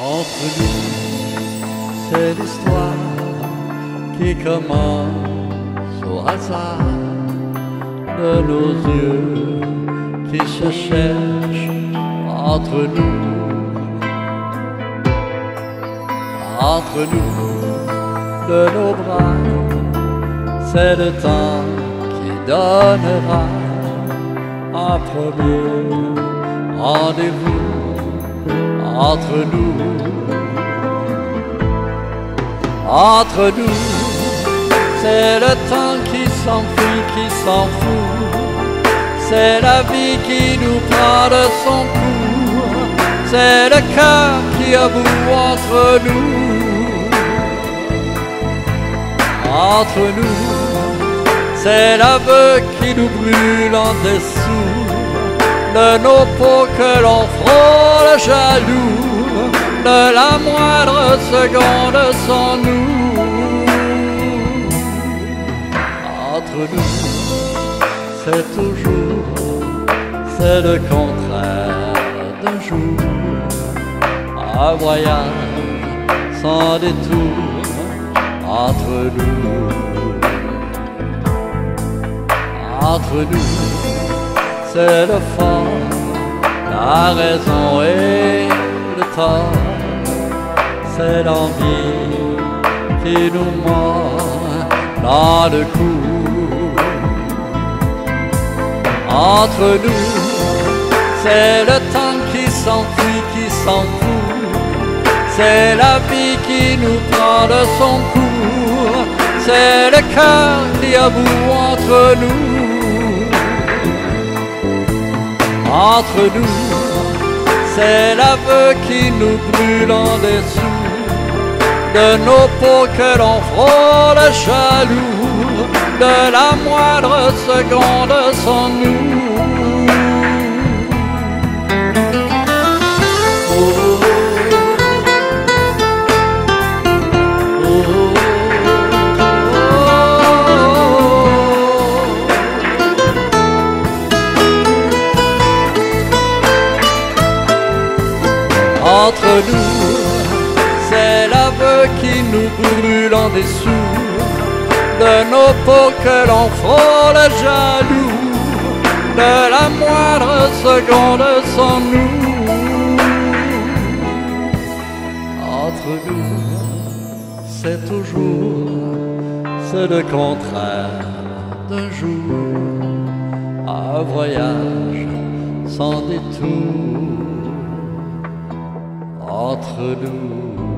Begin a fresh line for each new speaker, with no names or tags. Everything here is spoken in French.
Entre nous, c'est l'histoire qui commence au hasard de nos yeux qui se cherchent entre nous. Entre nous, de nos bras, c'est le temps qui donnera un premier rendez-vous entre nous, entre nous, c'est le temps qui s'enfuit, qui s'en fout, c'est la vie qui nous prend de son cou, c'est le cœur qui avoue entre nous, entre nous, c'est l'aveu qui nous brûle en dessous de nos peaux que l'on frôle jaloux, de la moindre seconde sans nous. Entre nous, c'est toujours, c'est le contraire d'un jour, un voyage sans détour entre nous. Entre nous, c'est le fond, la raison et le tort, c'est l'envie qui nous mord dans le cou. Entre nous, c'est le temps qui s'enfuit, qui s'en fout, c'est la vie qui nous prend de son cou, c'est le cœur qui avoue entre nous entre nous, c'est l'aveu qui nous brûle en dessous de nos peaux que l'on frôle jaloux, de la moindre seconde sans nous. Entre nous, c'est l'aveu qui nous brûle en dessous de nos peaux que l'on frôle jaloux, de la moindre seconde sans nous. Entre nous, c'est toujours, c'est le contraire d'un jour, un voyage sans détour Entre nous